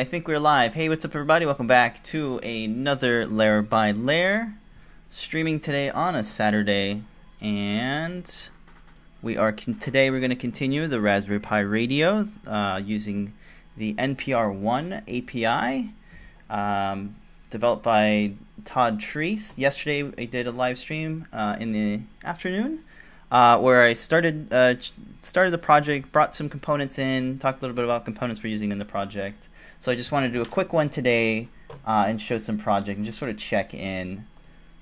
I think we're live. Hey, what's up, everybody? Welcome back to another Layer by Layer. Streaming today on a Saturday, and we are today we're going to continue the Raspberry Pi Radio uh, using the NPR One API, um, developed by Todd Treece. Yesterday, I did a live stream uh, in the afternoon. Uh, where I started uh, started the project, brought some components in, talked a little bit about components we're using in the project. So I just wanted to do a quick one today uh, and show some project and just sort of check in.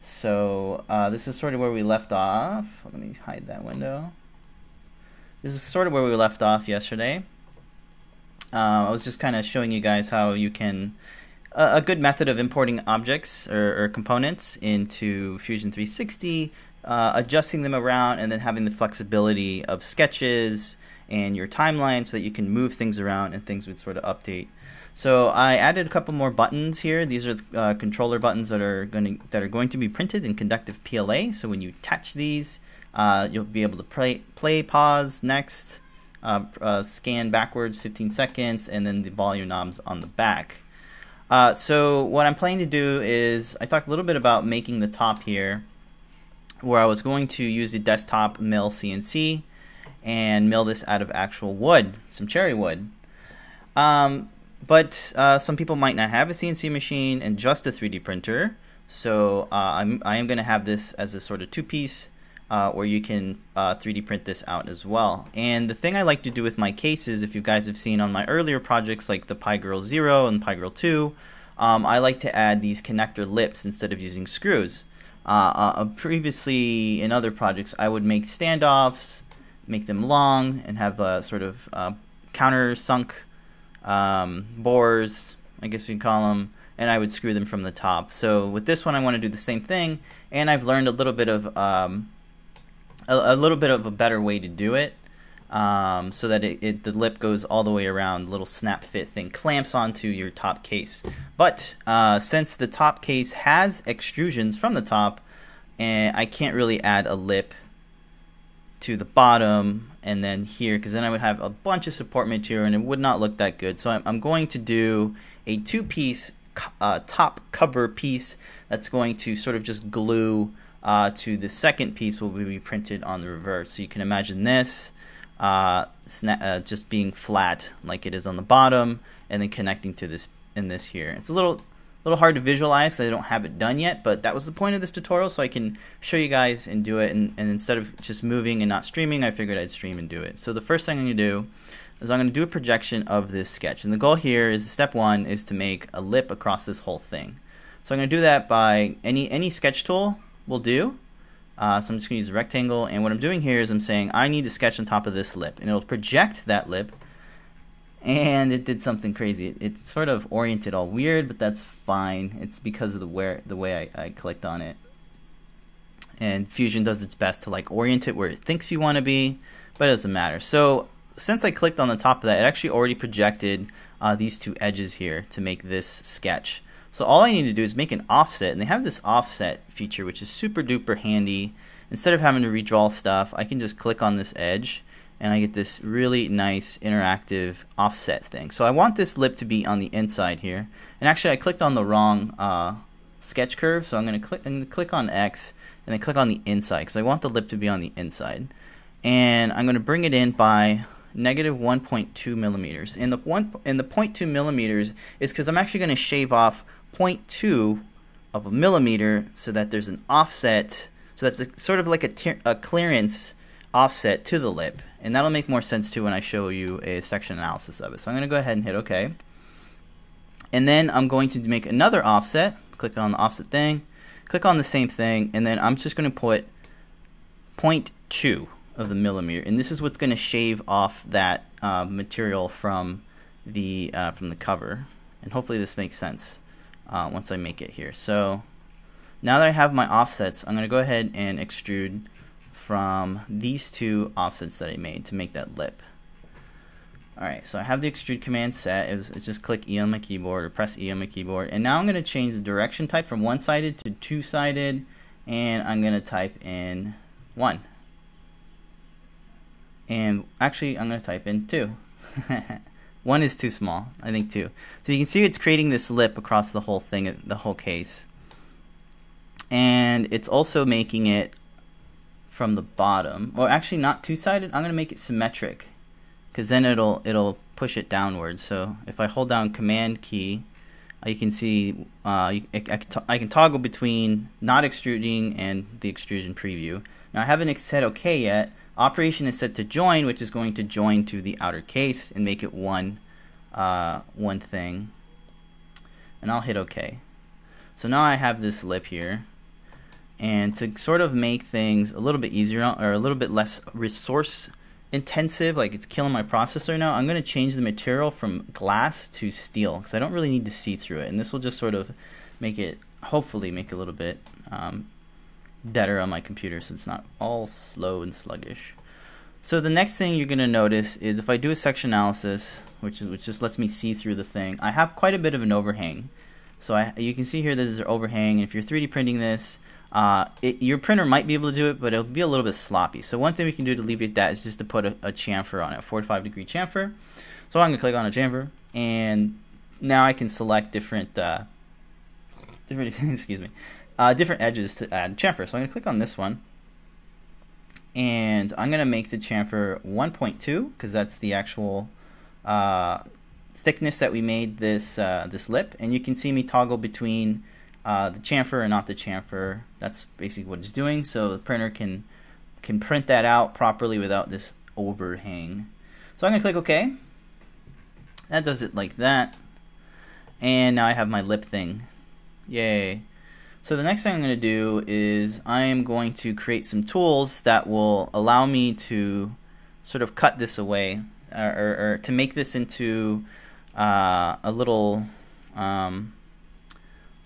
So uh, this is sort of where we left off. Let me hide that window. This is sort of where we left off yesterday. Uh, I was just kind of showing you guys how you can a good method of importing objects or, or components into Fusion 360 uh, adjusting them around and then having the flexibility of sketches and your timeline so that you can move things around and things would sort of update. So I added a couple more buttons here. These are uh, controller buttons that are going to, that are going to be printed in conductive PLA. So when you touch these, uh, you'll be able to play, play pause, next, uh, uh scan backwards 15 seconds, and then the volume knobs on the back. Uh, so what I'm planning to do is I talked a little bit about making the top here where I was going to use the desktop mill CNC and mill this out of actual wood, some cherry wood. Um, but uh, some people might not have a CNC machine and just a 3D printer. So uh, I'm, I am going to have this as a sort of two-piece uh, where you can 3D uh, print this out as well. And the thing I like to do with my cases, if you guys have seen on my earlier projects like the Pi Grrl 0 and Pi Grrl 2, um, I like to add these connector lips instead of using screws. Uh, uh, previously, in other projects, I would make standoffs, make them long, and have a sort of uh, counter sunk um, bores, I guess we can call them, and I would screw them from the top. So with this one, I want to do the same thing, and I've learned a little bit of um, a, a, little bit of a better way to do it um, so that it, it, the lip goes all the way around. Little snap fit thing clamps onto your top case. But uh, since the top case has extrusions from the top, and I can't really add a lip to the bottom and then here because then I would have a bunch of support material and it would not look that good. So I'm, going to do a two-piece uh, top cover piece that's going to sort of just glue uh, to the second piece will be printed on the reverse. So you can imagine this uh, uh, just being flat like it is on the bottom and then connecting to this in this here. It's a little little hard to visualize so I don't have it done yet, but that was the point of this tutorial so I can show you guys and do it and, and instead of just moving and not streaming, I figured I'd stream and do it. So the first thing I'm going to do is I'm going to do a projection of this sketch. And the goal here is step one is to make a lip across this whole thing. So I'm going to do that by any any sketch tool will do. Uh, so I'm just going to use a rectangle, and what I'm doing here is I'm saying I need to sketch on top of this lip, and it'll project that lip, and it did something crazy. It, it sort of oriented all weird, but that's fine. It's because of the where the way I, I clicked on it. And Fusion does its best to like orient it where it thinks you want to be, but it doesn't matter. So since I clicked on the top of that, it actually already projected uh, these two edges here to make this sketch. So all I need to do is make an offset, and they have this offset feature, which is super duper handy. Instead of having to redraw stuff, I can just click on this edge, and I get this really nice interactive offset thing. So I want this lip to be on the inside here. And actually, I clicked on the wrong uh, sketch curve, so I'm going to click and click on X, and then click on the inside, because I want the lip to be on the inside. And I'm going to bring it in by negative 1.2 millimeters. And the one and the 0.2 millimeters is because I'm actually going to shave off 0.2 of a millimeter so that there's an offset. So that's sort of like a, a clearance offset to the lip. And that'll make more sense too when I show you a section analysis of it. So I'm going to go ahead and hit OK. And then I'm going to make another offset. Click on the offset thing. Click on the same thing. And then I'm just going to put 0.2 of the millimeter. And this is what's going to shave off that uh, material from the, uh, from the cover. And hopefully this makes sense uh, once I make it here. So now that I have my offsets, I'm going to go ahead and extrude from these two offsets that I made to make that lip. Alright, so I have the extrude command set. It was, it's just click E on my keyboard or press E on my keyboard. And now I'm going to change the direction type from one-sided to two-sided. And I'm going to type in 1. And actually, I'm going to type in 2. One is too small. I think two. So you can see it's creating this lip across the whole thing, the whole case. And it's also making it from the bottom. Or actually not two-sided. I'm going to make it symmetric. Because then it'll it'll push it downwards. So if I hold down Command key, you can see uh, I, I, can I, can toggle between not extruding and the extrusion preview. Now I haven't said OK yet. Operation is set to join, which is going to join to the outer case and make it one, uh, one thing. And I'll hit OK. So now I have this lip here. And to sort of make things a little bit easier or a little bit less resource intensive, like it's killing my processor now, I'm going to change the material from glass to steel because I don't really need to see through it. And this will just sort of make it, hopefully, make it a little bit um, better on my computer so it's not all slow and sluggish. So the next thing you're going to notice is if I do a section analysis, which is which just lets me see through the thing, I have quite a bit of an overhang. So I, you can see here that there's an overhang. And if you're 3D printing this, uh, it, your printer might be able to do it, but it'll be a little bit sloppy. So one thing we can do to alleviate that is just to put a, a chamfer on it, 45 degree chamfer. So I'm going to click on a chamfer, and now I can select different, uh, different excuse me, uh, different edges to add chamfer. So I'm going to click on this one, and I'm going to make the chamfer 1.2 because that's the actual uh, thickness that we made this uh, this lip, and you can see me toggle between uh, the chamfer and not the chamfer. That's basically what it's doing. So the printer can can print that out properly without this overhang. So I'm gonna click OK. That does it like that. And now I have my lip thing. Yay. So the next thing I'm going to do is I am going to create some tools that will allow me to sort of cut this away or, or, or to make this into uh, a little um,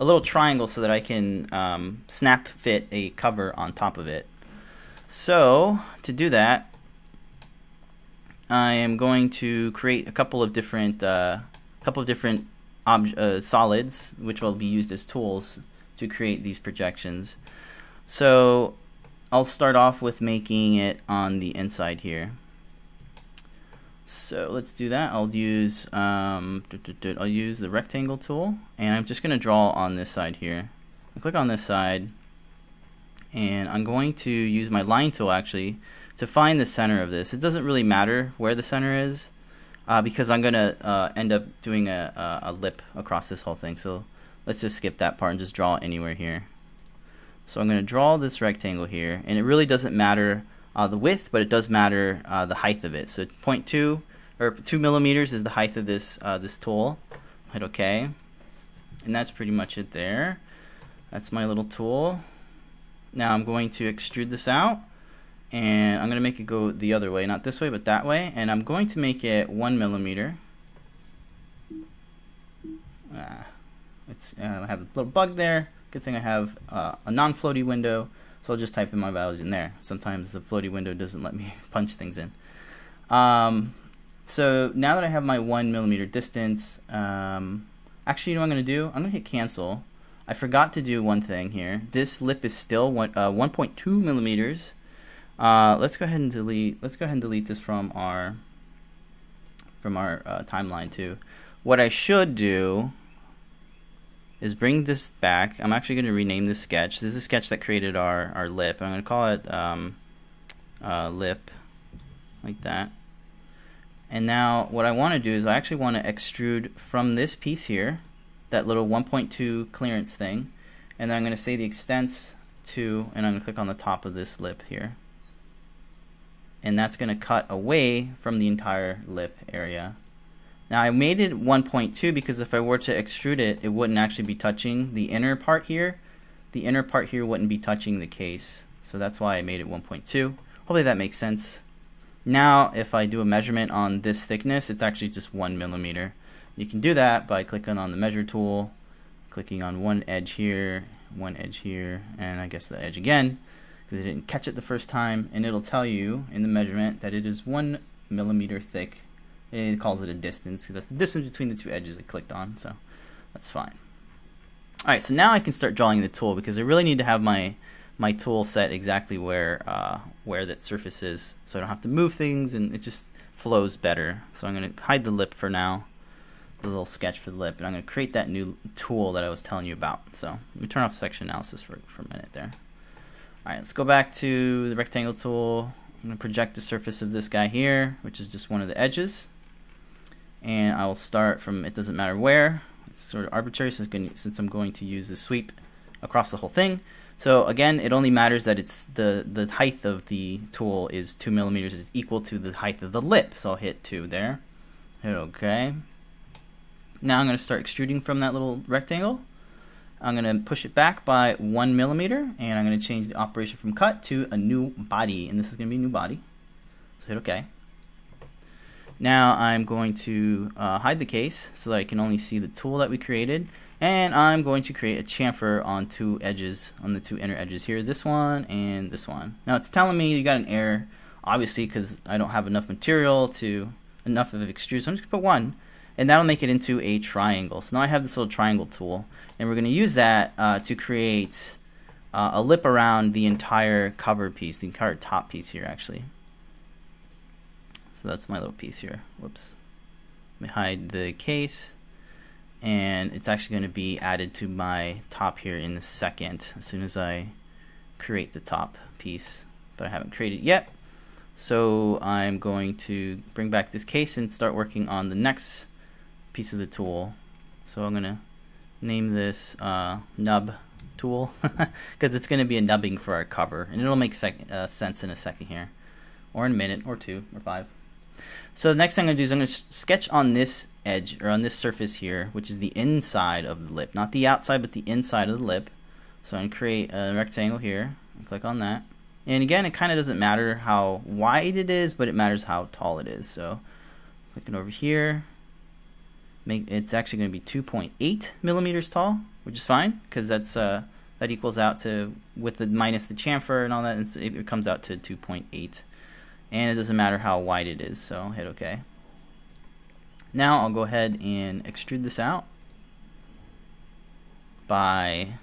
a little triangle so that I can um, snap fit a cover on top of it. So to do that, I am going to create a couple of different uh, couple of different uh, solids, which will be used as tools to create these projections. So I'll start off with making it on the inside here. So let's do that. I'll use um, I'll use the rectangle tool, and I'm just going to draw on this side here. i click on this side, and I'm going to use my line tool actually to find the center of this. It doesn't really matter where the center is uh, because I'm going to uh, end up doing a, a, a lip across this whole thing. So let's just skip that part and just draw anywhere here. So I'm going to draw this rectangle here, and it really doesn't matter uh, the width, but it does matter uh, the height of it. So 0.2 or 2 millimeters is the height of this uh, this tool. Hit OK, and that's pretty much it there. That's my little tool. Now I'm going to extrude this out, and I'm going to make it go the other way, not this way, but that way. And I'm going to make it one millimeter. Ah, it's uh, I have a little bug there. Good thing I have uh, a non-floaty window. So I'll just type in my values in there. Sometimes the floaty window doesn't let me punch things in. Um, so now that I have my one millimeter distance, um, actually, you know what I'm going to do? I'm going to hit cancel. I forgot to do one thing here. This lip is still one, uh, 1.2 millimeters. Uh, let's go ahead and delete. Let's go ahead and delete this from our from our uh, timeline too. What I should do is bring this back. I'm actually going to rename this sketch. This is a sketch that created our, our lip. I'm going to call it um, uh, lip, like that. And now what I want to do is I actually want to extrude from this piece here, that little 1.2 clearance thing, and then I'm going to say the extents to, and I'm going to click on the top of this lip here. And that's going to cut away from the entire lip area. Now I made it 1.2 because if I were to extrude it, it wouldn't actually be touching the inner part here. The inner part here wouldn't be touching the case. So that's why I made it 1.2. Hopefully that makes sense. Now if I do a measurement on this thickness, it's actually just one millimeter. You can do that by clicking on the measure tool, clicking on one edge here, one edge here, and I guess the edge again, because I didn't catch it the first time, and it'll tell you in the measurement that it is one millimeter thick it calls it a distance because that's the distance between the two edges I clicked on, so that's fine. Alright, so now I can start drawing the tool because I really need to have my my tool set exactly where uh, where that surface is so I don't have to move things and it just flows better. So I'm going to hide the lip for now, the little sketch for the lip, and I'm going to create that new tool that I was telling you about. So let me turn off section analysis for, for a minute there. All right, let's go back to the rectangle tool. I'm going to project the surface of this guy here, which is just one of the edges. And I will start from, it doesn't matter where. It's sort of arbitrary since I'm going to use the sweep across the whole thing. So again, it only matters that it's the, the height of the tool is 2 millimeters is equal to the height of the lip. So I'll hit 2 there. Hit OK. Now I'm going to start extruding from that little rectangle. I'm going to push it back by 1 millimeter, and I'm going to change the operation from cut to a new body, and this is going to be a new body. So hit OK. Now I'm going to uh, hide the case so that I can only see the tool that we created and I'm going to create a chamfer on two edges, on the two inner edges here, this one and this one. Now it's telling me you got an error, obviously because I don't have enough material to, enough of extrude, so I'm just to put one, and that'll make it into a triangle. So now I have this little triangle tool, and we're going to use that uh, to create uh, a lip around the entire cover piece, the entire top piece here actually. So that's my little piece here. Whoops. Let me hide the case and it's actually going to be added to my top here in a second as soon as I create the top piece but I haven't created it yet so I'm going to bring back this case and start working on the next piece of the tool so I'm gonna name this uh, nub tool because it's going to be a nubbing for our cover and it'll make uh, sense in a second here or in a minute or two or five so the next thing I'm going to do is I'm going to sketch on this edge, or on this surface here, which is the inside of the lip. Not the outside, but the inside of the lip. So I'm going to create a rectangle here. Click on that. And again, it kind of doesn't matter how wide it is, but it matters how tall it is. So clicking over here, make it's actually going to be 2.8 millimeters tall, which is fine because that's uh, that equals out to with the minus the chamfer and all that, and so it comes out to 2.8 and it doesn't matter how wide it is so hit OK. Now I'll go ahead and extrude this out by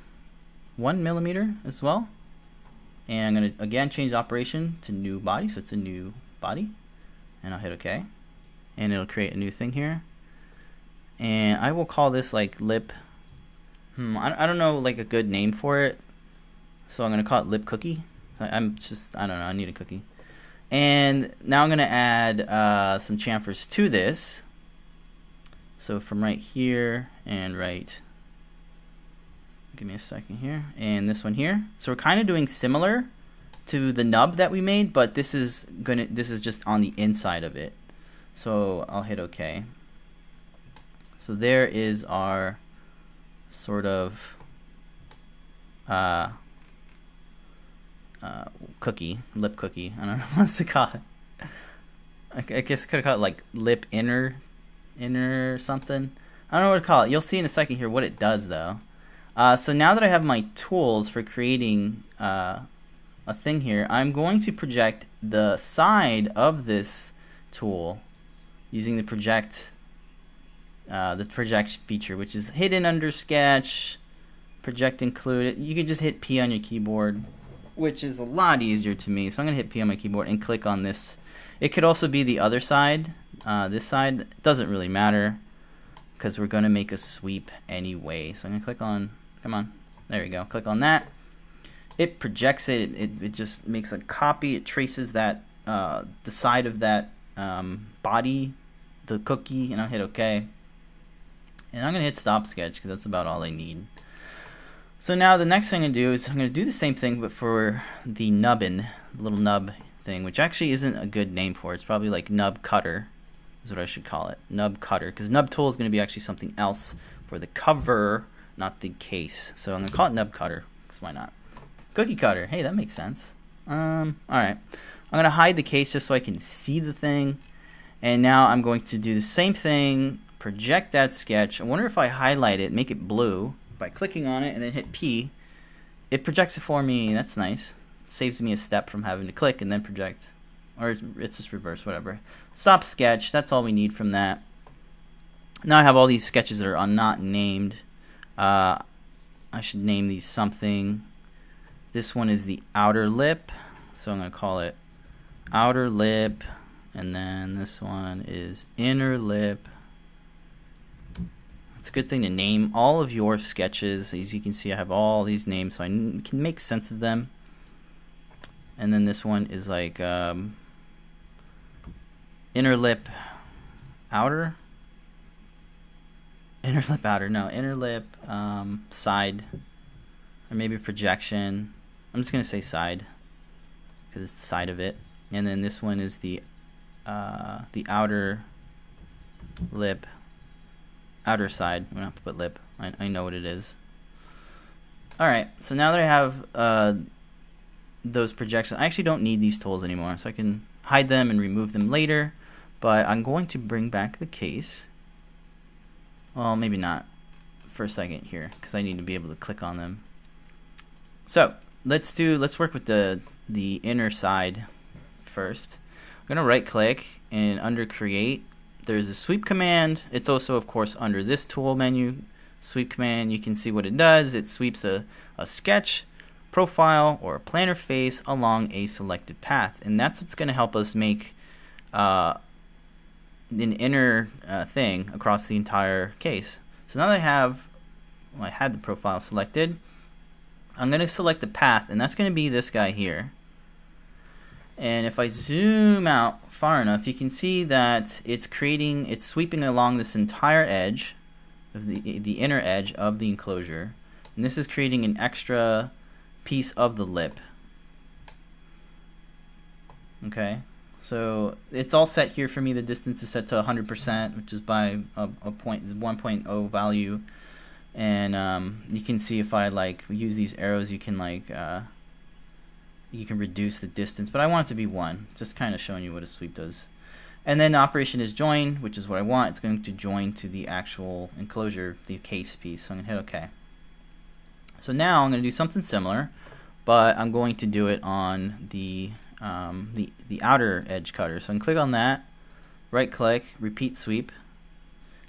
one millimeter as well. And I'm going to again change the operation to new body so it's a new body. And I'll hit OK. And it'll create a new thing here. And I will call this like lip hmm, I, I don't know like a good name for it. So I'm gonna call it lip cookie. I, I'm just I don't know I need a cookie and now I'm going to add uh, some chamfers to this. So from right here and right, give me a second here, and this one here. So we're kind of doing similar to the nub that we made, but this is gonna this is just on the inside of it. So I'll hit OK. So there is our sort of uh, uh, cookie, lip cookie. I don't know what's to call it. I, I guess I could have called it like lip inner, inner something. I don't know what to call it. You'll see in a second here what it does though. Uh, so now that I have my tools for creating uh, a thing here, I'm going to project the side of this tool using the project uh, the project feature, which is hidden under sketch, project included. You can just hit P on your keyboard which is a lot easier to me. So I'm going to hit P on my keyboard and click on this. It could also be the other side. Uh, this side doesn't really matter because we're going to make a sweep anyway. So I'm going to click on, come on, there we go. Click on that. It projects it. It, it just makes a copy. It traces that uh, the side of that um, body, the cookie, and I'll hit OK. And I'm going to hit stop sketch because that's about all I need. So now the next thing I'm going to do is I'm going to do the same thing but for the nubbin, little nub thing, which actually isn't a good name for it. It's probably like nub cutter is what I should call it. Nub cutter because nub tool is going to be actually something else for the cover, not the case. So I'm going to call it nub cutter because why not? Cookie cutter. Hey, that makes sense. Um, all right. I'm going to hide the case just so I can see the thing. And now I'm going to do the same thing, project that sketch. I wonder if I highlight it, make it blue by clicking on it and then hit P, it projects it for me. That's nice. It saves me a step from having to click and then project. Or it's just reverse, whatever. Stop sketch. That's all we need from that. Now I have all these sketches that are not named. Uh, I should name these something. This one is the outer lip. So I'm going to call it outer lip and then this one is inner lip. It's a good thing to name all of your sketches. As you can see, I have all these names so I can make sense of them. And then this one is like um, inner lip outer. Inner lip outer, no, inner lip um, side, or maybe projection. I'm just going to say side because it's the side of it. And then this one is the uh, the outer lip, outer side. We don't have to put lip. I, I know what it is. All right. So now that I have uh, those projections, I actually don't need these tools anymore. So I can hide them and remove them later. But I'm going to bring back the case. Well, maybe not for a second here because I need to be able to click on them. So let's do. Let's work with the the inner side first. I'm going to right click and under create there's a sweep command. It's also of course under this tool menu sweep command. You can see what it does. It sweeps a, a sketch, profile, or a planar face along a selected path. And that's what's going to help us make uh, an inner uh, thing across the entire case. So now that I have, well, I had the profile selected, I'm going to select the path, and that's going to be this guy here. And if I zoom out far enough, you can see that it's creating, it's sweeping along this entire edge, of the, the inner edge of the enclosure. And this is creating an extra piece of the lip. Okay, so it's all set here for me. The distance is set to 100%, which is by a, a point, 1.0 value. And um, you can see if I like use these arrows, you can like uh, you can reduce the distance, but I want it to be 1, just kind of showing you what a sweep does. And then the operation is join, which is what I want. It's going to join to the actual enclosure, the case piece. So I'm going to hit OK. So now I'm going to do something similar, but I'm going to do it on the, um, the, the outer edge cutter. So I can click on that, right click, repeat sweep.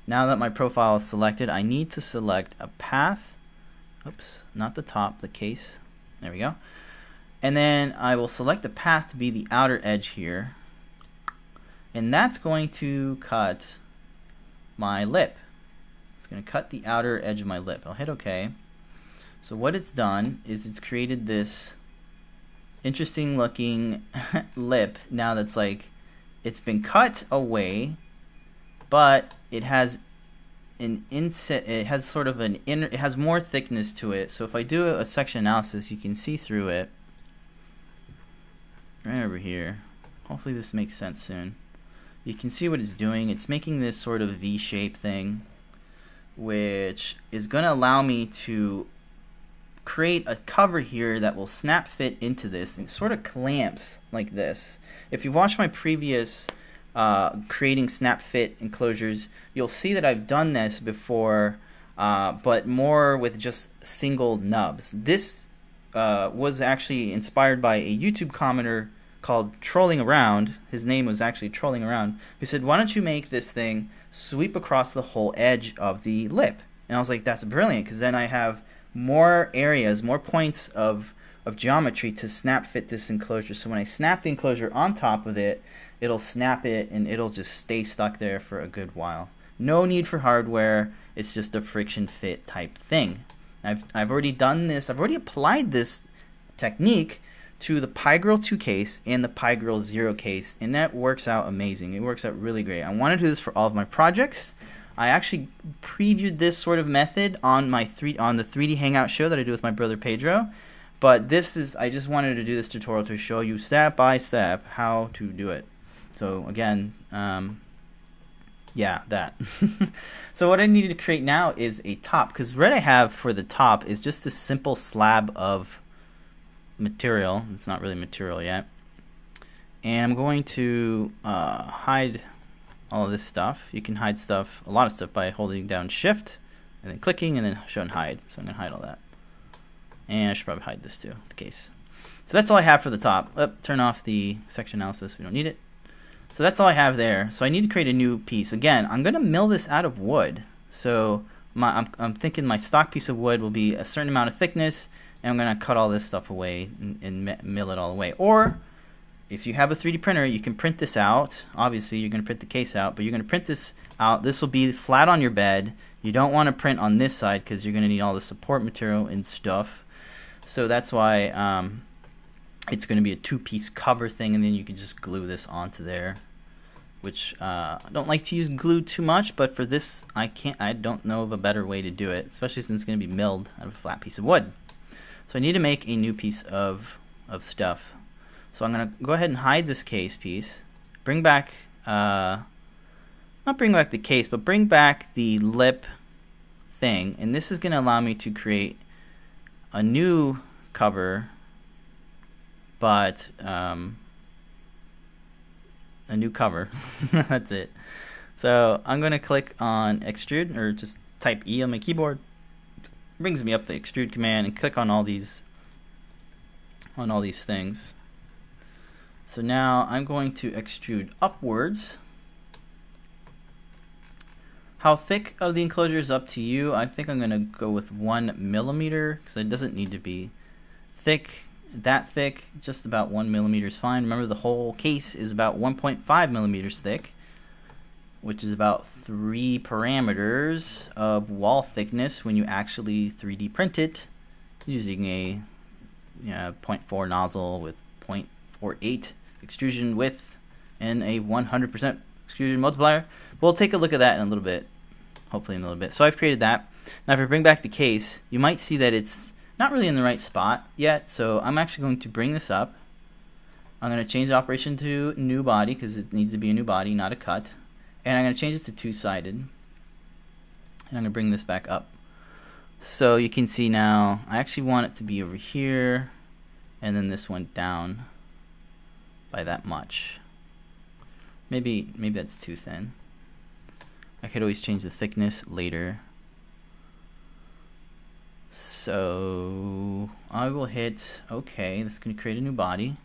Now that my profile is selected, I need to select a path. Oops, not the top, the case. There we go. And then I will select the path to be the outer edge here. And that's going to cut my lip. It's going to cut the outer edge of my lip. I'll hit OK. So what it's done is it's created this interesting looking lip now that's like it's been cut away but it has an inset it has sort of an inner it has more thickness to it so if I do a section analysis you can see through it right over here. Hopefully this makes sense soon. You can see what it's doing. It's making this sort of V-shape thing, which is going to allow me to create a cover here that will snap fit into this and sort of clamps like this. If you watch my previous uh, creating snap fit enclosures, you'll see that I've done this before, uh, but more with just single nubs. This uh, was actually inspired by a YouTube commenter called Trolling Around. His name was actually Trolling Around. Who said, "Why don't you make this thing sweep across the whole edge of the lip?" And I was like, "That's brilliant," because then I have more areas, more points of of geometry to snap fit this enclosure. So when I snap the enclosure on top of it, it'll snap it and it'll just stay stuck there for a good while. No need for hardware. It's just a friction fit type thing. I've, I've already done this. I've already applied this technique to the Pi Grrl 2 case and the Pi Grrl 0 case, and that works out amazing. It works out really great. I want to do this for all of my projects. I actually previewed this sort of method on my three on the 3D Hangout show that I do with my brother Pedro. But this is I just wanted to do this tutorial to show you step by step how to do it. So again, um, yeah, that. so what I need to create now is a top because what I have for the top is just this simple slab of material. It's not really material yet. And I'm going to uh, hide all of this stuff. You can hide stuff, a lot of stuff, by holding down Shift and then clicking and then show and hide. So I'm going to hide all that. And I should probably hide this too, the case. So that's all I have for the top. Oh, turn off the section analysis. We don't need it. So that's all I have there. So I need to create a new piece. Again, I'm going to mill this out of wood. So my, I'm, I'm thinking my stock piece of wood will be a certain amount of thickness and I'm going to cut all this stuff away and, and mill it all away. Or if you have a 3D printer, you can print this out. Obviously, you're going to print the case out, but you're going to print this out. This will be flat on your bed. You don't want to print on this side because you're going to need all the support material and stuff. So that's why um, it's going to be a two-piece cover thing, and then you can just glue this onto there. Which uh, I don't like to use glue too much, but for this, I can't. I don't know of a better way to do it, especially since it's going to be milled out of a flat piece of wood. So I need to make a new piece of of stuff. So I'm going to go ahead and hide this case piece, bring back, uh, not bring back the case, but bring back the lip thing, and this is going to allow me to create a new cover, but um, a new cover. That's it. So I'm going to click on extrude, or just type E on my keyboard. brings me up the extrude command and click on all these on all these things. So now I'm going to extrude upwards. How thick of the enclosure is up to you. I think I'm going to go with one millimeter because it doesn't need to be thick, that thick. Just about one millimeter is fine. Remember the whole case is about 1.5 millimeters thick, which is about three perimeters of wall thickness when you actually 3D print it using a you know, 0.4 nozzle with 0.48 extrusion width, and a 100% extrusion multiplier. We'll take a look at that in a little bit, hopefully in a little bit. So I've created that. Now if I bring back the case, you might see that it's not really in the right spot yet, so I'm actually going to bring this up. I'm going to change the operation to new body because it needs to be a new body, not a cut. And I'm going to change this to two-sided. And I'm going to bring this back up. So you can see now, I actually want it to be over here, and then this went down by that much. Maybe maybe that's too thin. I could always change the thickness later. So I will hit OK. That's going to create a new body.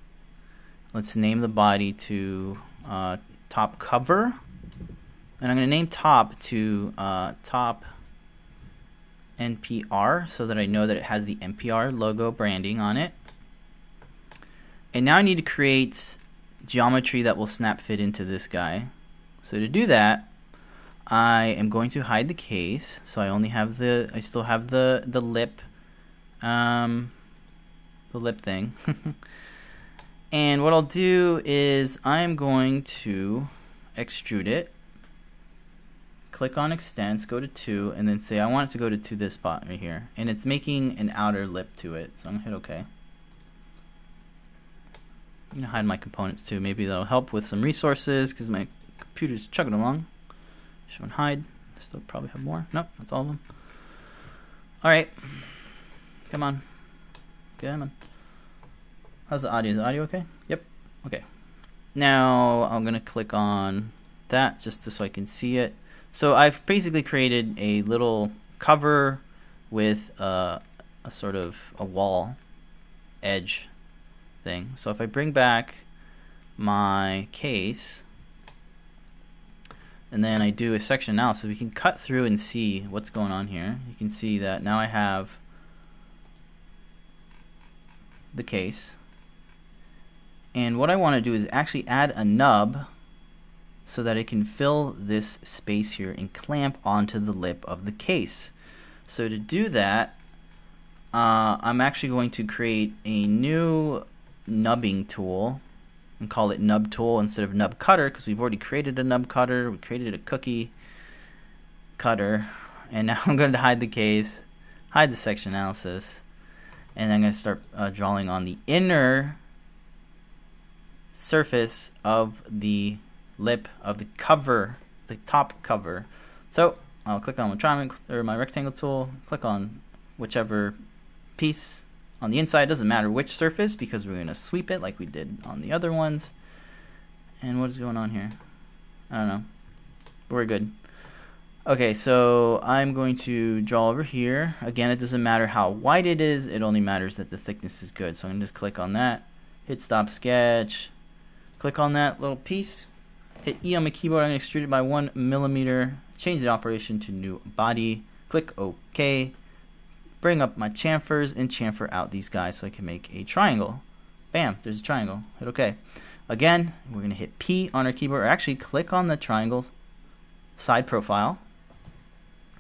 Let's name the body to uh, top cover. And I'm going to name top to uh, top NPR so that I know that it has the NPR logo branding on it. And now I need to create geometry that will snap fit into this guy. So to do that, I am going to hide the case. So I only have the, I still have the, the lip, um, the lip thing. and what I'll do is I'm going to extrude it. Click on extents, go to 2, and then say I want it to go to, to this spot right here. And it's making an outer lip to it. So I'm to hit OK. I'm gonna hide my components too. Maybe that'll help with some resources because my computer's chugging along. Showing hide. Still probably have more. Nope, that's all of them. All right, come on, come on. How's the audio? Is the audio okay? Yep. Okay. Now I'm gonna click on that just so I can see it. So I've basically created a little cover with uh, a sort of a wall edge thing. So if I bring back my case, and then I do a section analysis, we can cut through and see what's going on here. You can see that now I have the case. And what I want to do is actually add a nub so that it can fill this space here and clamp onto the lip of the case. So to do that, uh, I'm actually going to create a new nubbing tool and call it nub tool instead of nub cutter because we've already created a nub cutter. We created a cookie cutter. And now I'm going to hide the case, hide the section analysis, and I'm going to start uh, drawing on the inner surface of the lip of the cover, the top cover. So I'll click on my triangle or my rectangle tool, click on whichever piece on the inside. doesn't matter which surface because we're going to sweep it like we did on the other ones. And what is going on here? I don't know. We're good. Okay, so I'm going to draw over here. Again, it doesn't matter how wide it is. It only matters that the thickness is good. So I'm going to just click on that. Hit stop sketch. Click on that little piece. Hit E on my keyboard. I'm going to extrude it by one millimeter. Change the operation to new body. Click OK bring up my chamfers and chamfer out these guys so I can make a triangle. Bam, there's a triangle. Hit OK. Again, we're going to hit P on our keyboard, or actually click on the triangle side profile.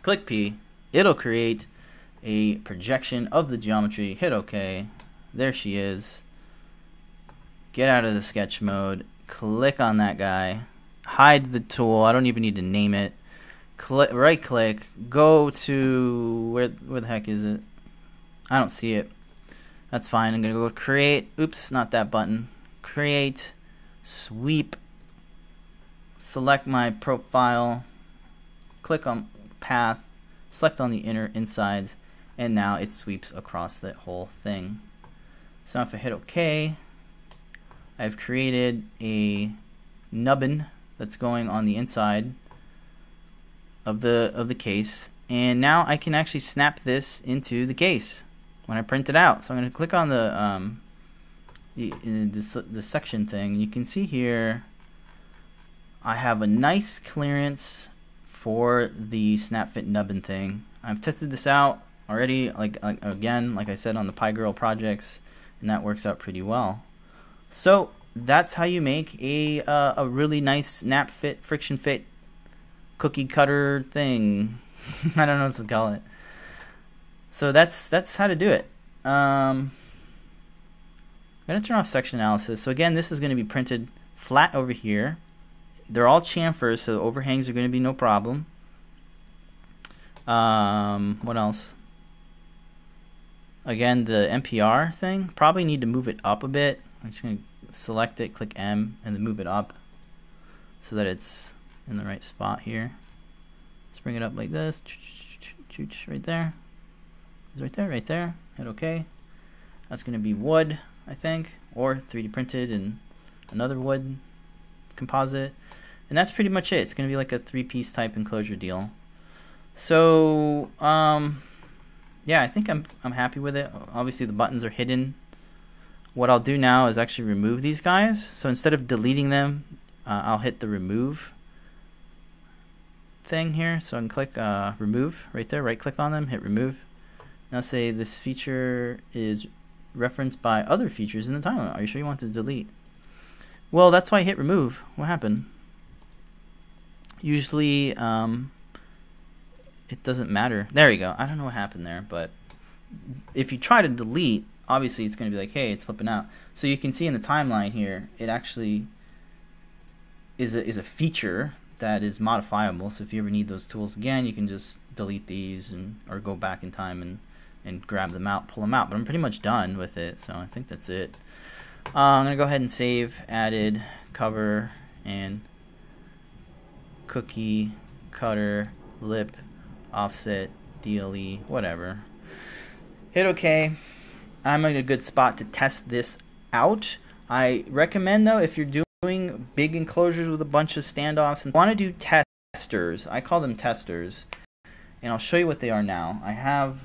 Click P. It'll create a projection of the geometry. Hit OK. There she is. Get out of the sketch mode. Click on that guy. Hide the tool. I don't even need to name it. Right click. Go to where where the heck is it? I don't see it. That's fine. I'm gonna go create. Oops, not that button. Create. Sweep. Select my profile. Click on path. Select on the inner insides, and now it sweeps across the whole thing. So if I hit OK, I've created a nubbin that's going on the inside of the of the case and now I can actually snap this into the case when I print it out. So I'm going to click on the um, the, the, the section thing. You can see here I have a nice clearance for the snap fit nubbin thing. I've tested this out already like, like again like I said on the Pi Grrl projects and that works out pretty well. So that's how you make a uh, a really nice snap fit friction fit cookie cutter thing. I don't know what to call it. So that's that's how to do it. Um, I'm gonna turn off section analysis. So again, this is gonna be printed flat over here. They're all chamfers, so overhangs are gonna be no problem. Um, what else? Again, the NPR thing, probably need to move it up a bit. I'm just gonna select it, click M, and then move it up so that it's in the right spot here. Let's bring it up like this. Right there. Right there, right there. Hit OK. That's going to be wood, I think, or 3D printed and another wood composite. And that's pretty much it. It's going to be like a three-piece type enclosure deal. So, um, yeah, I think I'm I'm happy with it. Obviously, the buttons are hidden. What I'll do now is actually remove these guys. So instead of deleting them, uh, I'll hit the remove thing here. So I can click uh, remove right there, right click on them, hit remove. Now say this feature is referenced by other features in the timeline. Are you sure you want to delete? Well, that's why I hit remove. What happened? Usually, um, it doesn't matter. There you go. I don't know what happened there, but if you try to delete, obviously it's going to be like, hey, it's flipping out. So you can see in the timeline here, it actually is a, is a feature that is modifiable. So if you ever need those tools again, you can just delete these and or go back in time and and grab them out, pull them out. But I'm pretty much done with it, so I think that's it. Uh, I'm gonna go ahead and save, added, cover, and cookie, cutter, lip, offset, DLE, whatever. Hit OK. I'm in a good spot to test this out. I recommend though if you're doing doing big enclosures with a bunch of standoffs and want to do testers, I call them testers, and I'll show you what they are now. I have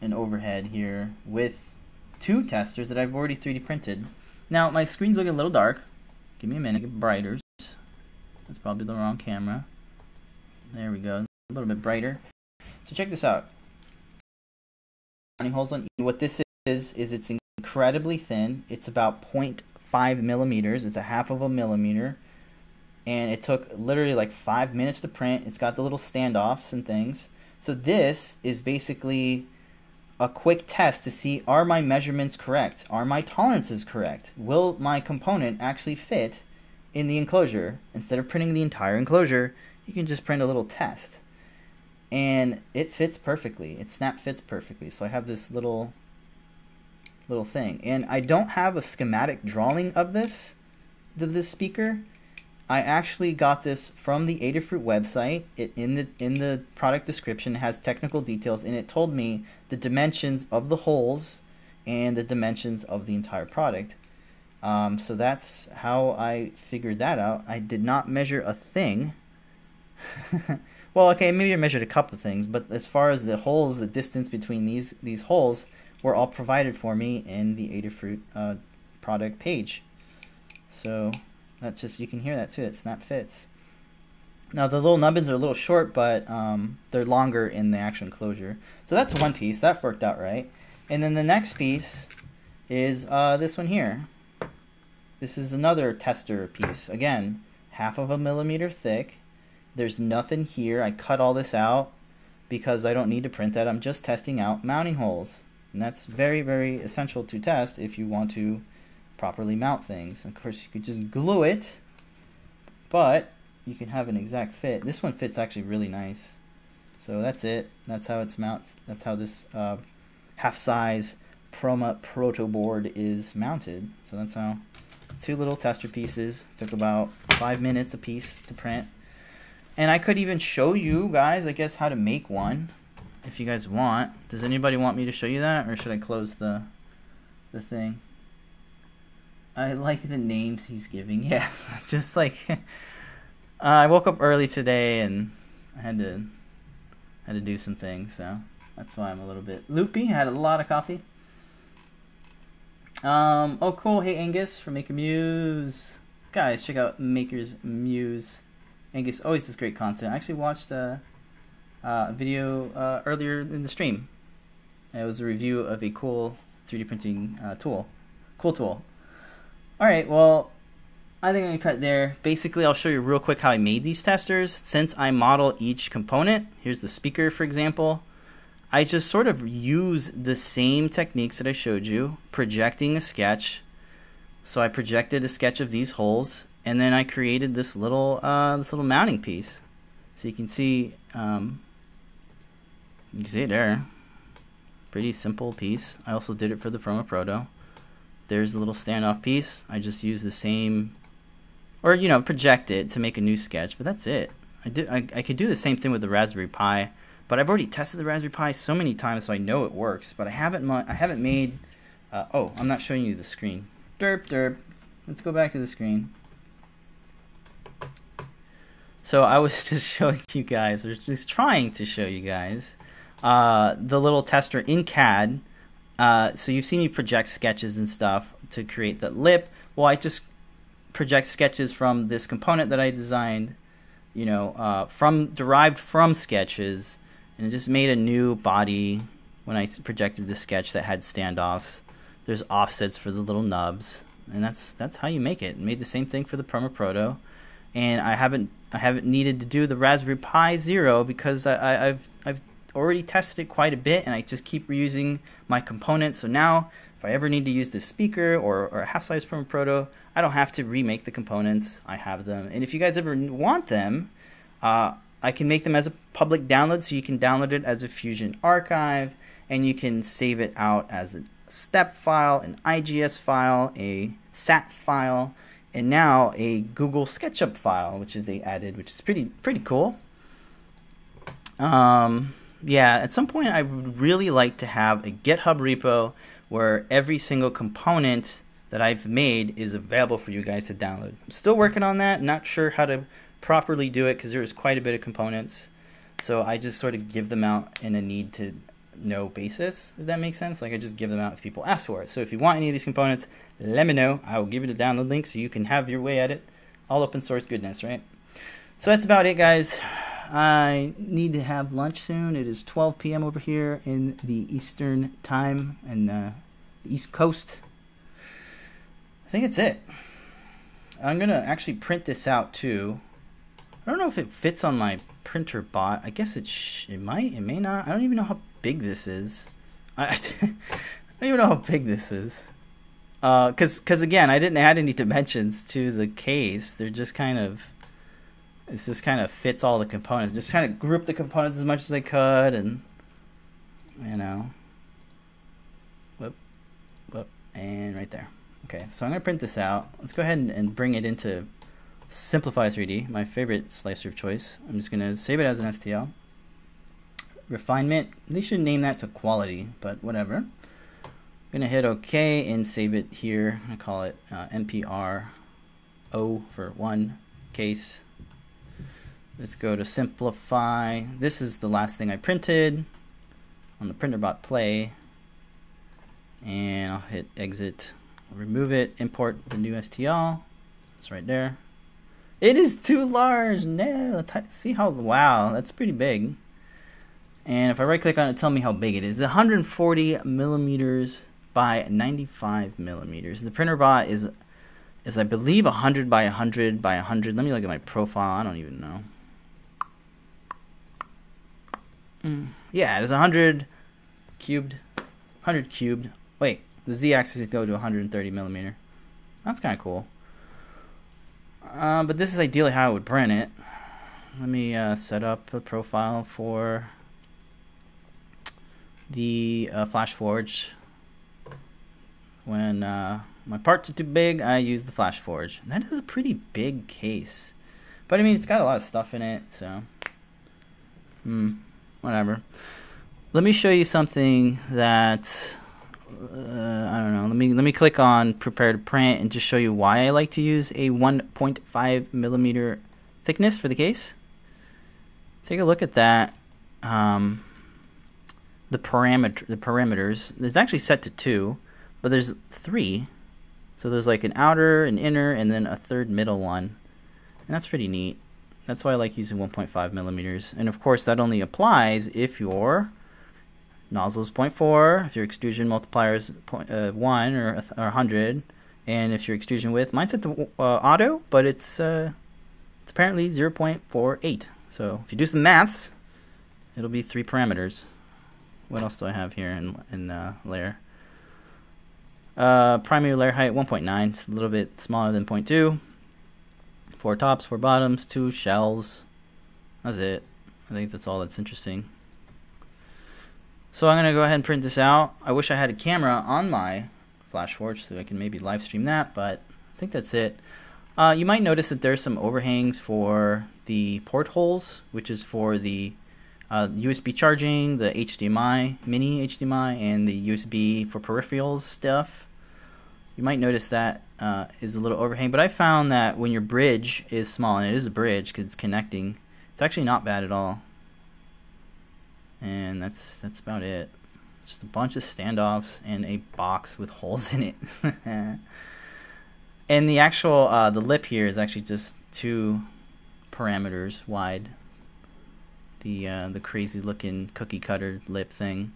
an overhead here with two testers that I've already 3D printed. Now, my screen's looking a little dark. Give me a minute, get brighter. That's probably the wrong camera. There we go, a little bit brighter. So check this out. Holes on what this is is it's incredibly thin. It's about point five millimeters. It's a half of a millimeter. And it took literally like five minutes to print. It's got the little standoffs and things. So this is basically a quick test to see are my measurements correct? Are my tolerances correct? Will my component actually fit in the enclosure? Instead of printing the entire enclosure, you can just print a little test. And it fits perfectly. It snap fits perfectly. So I have this little little thing. And I don't have a schematic drawing of this, of this speaker. I actually got this from the Adafruit website. It in the in the product description has technical details, and it told me the dimensions of the holes and the dimensions of the entire product. Um, so that's how I figured that out. I did not measure a thing. well, okay, maybe I measured a couple things, but as far as the holes, the distance between these these holes, were all provided for me in the Adafruit uh, product page. So that's just, you can hear that too, it snap fits. Now the little nubbins are a little short, but um, they're longer in the actual enclosure. So that's one piece, that worked out right. And then the next piece is uh, this one here. This is another tester piece. Again, half of a millimeter thick. There's nothing here. I cut all this out because I don't need to print that. I'm just testing out mounting holes. And that's very, very essential to test if you want to properly mount things. Of course, you could just glue it, but you can have an exact fit. This one fits actually really nice. So that's it. That's how it's mount. That's how this uh, half-size Perma-Proto board is mounted. So that's how two little tester pieces took about five minutes a piece to print. And I could even show you guys, I guess, how to make one if you guys want. Does anybody want me to show you that, or should I close the the thing? I like the names he's giving. Yeah, just like uh, I woke up early today and I had to had to do some things, so that's why I'm a little bit loopy. I had a lot of coffee. Um. Oh, cool. Hey, Angus from Maker Muse. Guys, check out Maker's Muse. Angus always does great content. I actually watched a, a video uh, earlier in the stream. It was a review of a cool 3D printing uh, tool. Cool tool. All right. Well, I think I'm gonna cut there. Basically, I'll show you real quick how I made these testers. Since I model each component, here's the speaker, for example. I just sort of use the same techniques that I showed you, projecting a sketch. So I projected a sketch of these holes, and then I created this little uh, this little mounting piece. So you can see, um, you can see it there. Pretty simple piece. I also did it for the Perma-Proto. There's the little standoff piece. I just use the same, or you know, project it to make a new sketch. But that's it. I did. I, I could do the same thing with the Raspberry Pi, but I've already tested the Raspberry Pi so many times, so I know it works. But I haven't. I haven't made. Uh, oh, I'm not showing you the screen. Derp derp. Let's go back to the screen. So I was just showing you guys, or just trying to show you guys, uh, the little tester in CAD. Uh, so you've seen me project sketches and stuff to create the lip. Well, I just project sketches from this component that I designed, you know, uh, from derived from sketches, and just made a new body when I projected the sketch that had standoffs. There's offsets for the little nubs, and that's that's how you make it. Made the same thing for the Perma-Proto, and I haven't I haven't needed to do the Raspberry Pi Zero because I, have I've already tested it quite a bit, and I just keep reusing my components. So now, if I ever need to use this speaker or, or a half-size Perma-Proto, I don't have to remake the components. I have them, and if you guys ever want them, uh, I can make them as a public download, so you can download it as a Fusion archive, and you can save it out as a step file, an IGS file, a SAT file and now a Google SketchUp file, which they added, which is pretty pretty cool. Um, yeah, at some point I would really like to have a GitHub repo where every single component that I've made is available for you guys to download. I'm still working on that. Not sure how to properly do it because there is quite a bit of components. So I just sort of give them out in a need to know basis, if that makes sense. Like I just give them out if people ask for it. So if you want any of these components, let me know. I will give you the download link so you can have your way at it. All open source goodness, right? So that's about it, guys. I need to have lunch soon. It is 12 p.m. over here in the Eastern time and uh, the East Coast. I think it's it. I'm gonna actually print this out too. I don't know if it fits on my Printrbot. I guess it it might. It may not. I don't even know how big this is. I, I don't even know how big this is. Uh, cause, cause again, I didn't add any dimensions to the case. They're just kind of, it just kind of fits all the components. Just kind of group the components as much as I could, and you know, whoop, whoop, and right there. Okay, so I'm gonna print this out. Let's go ahead and, and bring it into Simplify 3D, my favorite slicer of choice. I'm just gonna save it as an STL. Refinement. They should name that to quality, but whatever. I'm gonna hit OK and save it here. I call it uh, NPR O for one case. Let's go to simplify. This is the last thing I printed on the Printrbot Play. And I'll hit exit, I'll remove it, import the new STL. It's right there. It is too large. No, see how, wow, that's pretty big. And if I right click on it, tell me how big it is. 140 millimeters by 95 millimeters. The Printrbot is is I believe 100 by 100 by 100. Let me look at my profile. I don't even know. Mm, yeah, it is 100 cubed. 100 cubed. Wait, the z-axis go to 130 millimeter. That's kind of cool. Uh, but this is ideally how I would print it. Let me uh, set up a profile for the uh, FlashForge. When uh, my parts are too big, I use the FlashForge. That is a pretty big case. But I mean, it's got a lot of stuff in it, so. Hmm, whatever. Let me show you something that uh, I don't know. Let me let me click on prepare to print and just show you why I like to use a 1.5 millimeter thickness for the case. Take a look at that. Um, the perimeter the perimeters. There's actually set to two, but there's three. So there's like an outer, an inner, and then a third middle one, and that's pretty neat. That's why I like using 1.5 millimeters. And of course, that only applies if your nozzle is 0.4, if your extrusion multiplier is point, uh, 1 or, or 100, and if your extrusion width, mine's set to uh, auto, but it's, uh, it's apparently 0.48. So if you do some maths, it'll be three perimeters. What else do I have here in, in uh, layer? Uh, primary layer height 1.9, it's a little bit smaller than 0.2. Four tops, four bottoms, two shells. That's it. I think that's all that's interesting. So I'm going to go ahead and print this out. I wish I had a camera on my FlashForge so I can maybe live stream that, but I think that's it. Uh, you might notice that there's some overhangs for the portholes, which is for the uh, USB charging, the HDMI, mini HDMI, and the USB for peripherals stuff. You might notice that uh, is a little overhang, but I found that when your bridge is small, and it is a bridge because it's connecting, it's actually not bad at all and that's that's about it. Just a bunch of standoffs and a box with holes in it. and the actual uh, the lip here is actually just two perimeters wide. The uh, the crazy looking cookie cutter lip thing.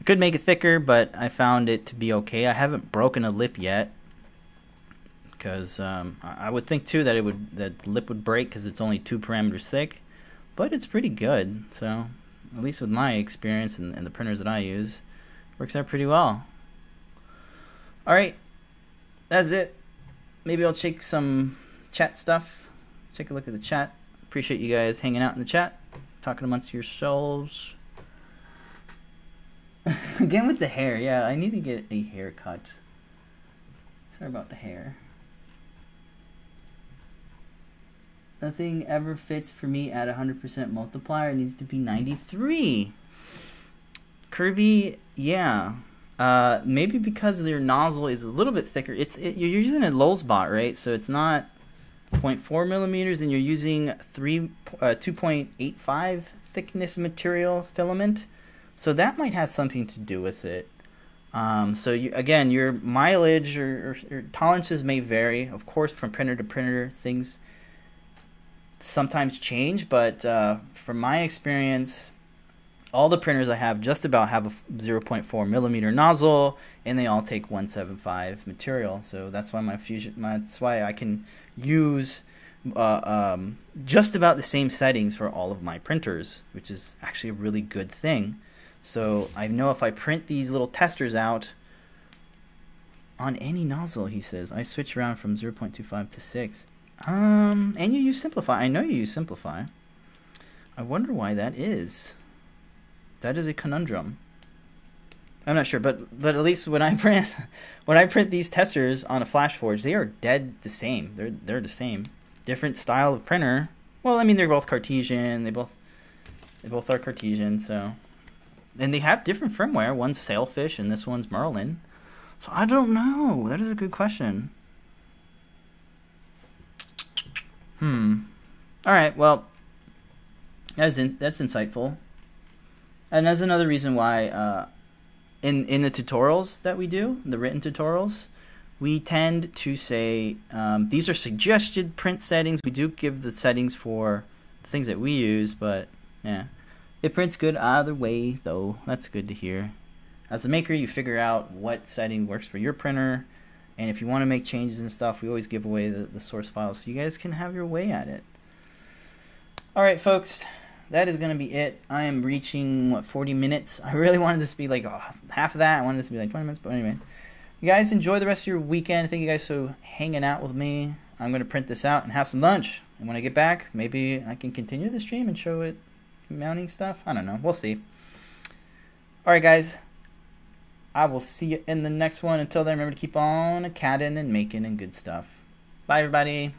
I could make it thicker, but I found it to be okay. I haven't broken a lip yet because um, I would think too that it would that lip would break because it's only two perimeters thick, but it's pretty good. So at least with my experience and, and the printers that I use, works out pretty well. All right, that's it. Maybe I'll check some chat stuff. Take a look at the chat. Appreciate you guys hanging out in the chat, talking amongst yourselves. Again with the hair, yeah, I need to get a haircut. Sorry about the hair. Nothing ever fits for me at 100% multiplier. It needs to be 93. Kirby, yeah. Uh, maybe because their nozzle is a little bit thicker. It's it, You're using a Lulzbot, right? So it's not 0.4 millimeters, and you're using 3, uh, 2.85 thickness material filament. So that might have something to do with it. Um, so you, again, your mileage or, or, or tolerances may vary, of course, from printer to printer. Things sometimes change, but uh, from my experience, all the printers I have just about have a 0.4 millimeter nozzle, and they all take 175 material. So that's why my fusion, my, that's why I can use uh, um, just about the same settings for all of my printers, which is actually a really good thing. So I know if I print these little testers out on any nozzle, he says, I switch around from 0.25 to 6. Um, and you use Simplify. I know you use Simplify. I wonder why that is. That is a conundrum. I'm not sure, but but at least when I print when I print these testers on a FlashForge, they are dead the same. They're they're the same. Different style of printer. Well, I mean they're both Cartesian. They both they both are Cartesian, so and they have different firmware. One's Sailfish and this one's Marlin. So I don't know. That is a good question. Hmm. All right. Well, that's in, that's insightful, and that's another reason why uh, in in the tutorials that we do, the written tutorials, we tend to say um, these are suggested print settings. We do give the settings for the things that we use, but yeah, it prints good either way, though. That's good to hear. As a maker, you figure out what setting works for your printer, And if you want to make changes and stuff, we always give away the, the source files so you guys can have your way at it. All right, folks, that is going to be it. I am reaching, what, 40 minutes? I really wanted this to be like oh, half of that. I wanted this to be like 20 minutes, but anyway. You guys enjoy the rest of your weekend. Thank you guys for hanging out with me. I'm going to print this out and have some lunch. And when I get back, maybe I can continue the stream and show it mounting stuff. I don't know. We'll see. All right, guys. I will see you in the next one. Until then, remember to keep on catting and making and good stuff. Bye, everybody.